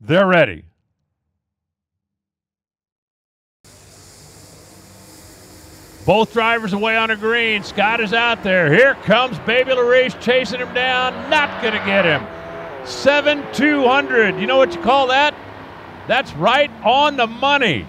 They're ready. Both drivers away on a green. Scott is out there. Here comes Baby Laris chasing him down. Not going to get him. 7 200. You know what you call that? That's right on the money.